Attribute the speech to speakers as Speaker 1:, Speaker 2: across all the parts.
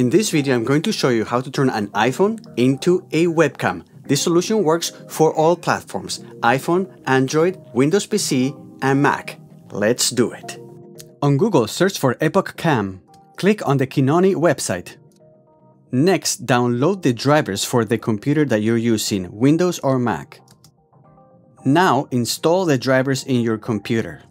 Speaker 1: In this video, I'm going to show you how to turn an iPhone into a webcam. This solution works for all platforms, iPhone, Android, Windows PC, and Mac. Let's do it. On Google, search for EpocCam. Click on the Kinoni website. Next, download the drivers for the computer that you're using, Windows or Mac. Now, install the drivers in your computer.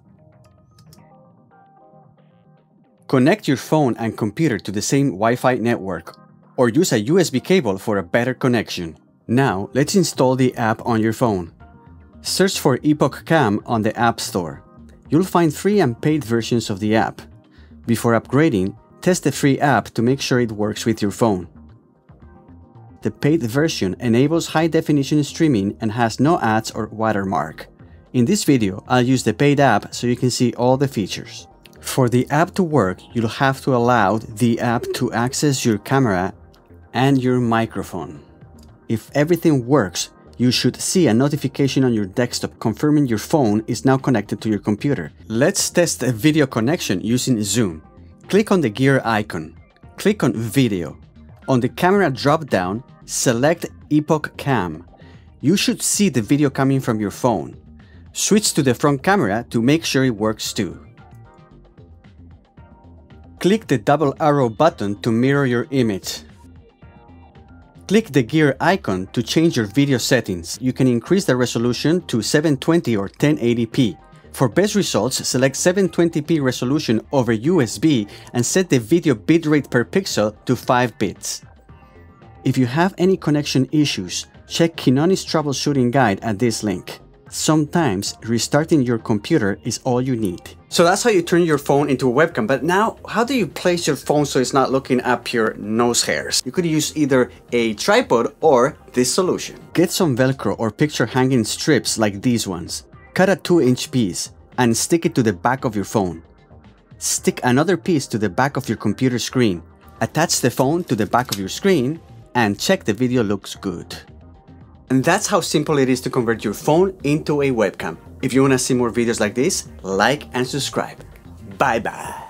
Speaker 1: Connect your phone and computer to the same Wi-Fi network, or use a USB cable for a better connection. Now, let's install the app on your phone. Search for EpocCam on the App Store. You'll find free and paid versions of the app. Before upgrading, test the free app to make sure it works with your phone. The paid version enables high-definition streaming and has no ads or watermark. In this video, I'll use the paid app so you can see all the features. For the app to work, you'll have to allow the app to access your camera and your microphone. If everything works, you should see a notification on your desktop confirming your phone is now connected to your computer. Let's test a video connection using Zoom. Click on the gear icon. Click on Video. On the camera drop-down, select EpocCam. You should see the video coming from your phone. Switch to the front camera to make sure it works too. Click the double arrow button to mirror your image. Click the gear icon to change your video settings. You can increase the resolution to 720 or 1080p. For best results, select 720p resolution over USB and set the video bitrate per pixel to 5 bits. If you have any connection issues, check Kinoni's troubleshooting guide at this link. Sometimes restarting your computer is all you need. So that's how you turn your phone into a webcam. But now, how do you place your phone so it's not looking up your nose hairs? You could use either a tripod or this solution. Get some Velcro or picture hanging strips like these ones. Cut a 2 inch piece and stick it to the back of your phone. Stick another piece to the back of your computer screen. Attach the phone to the back of your screen and check the video looks good. And that's how simple it is to convert your phone into a webcam. If you want to see more videos like this, like and subscribe. Bye bye.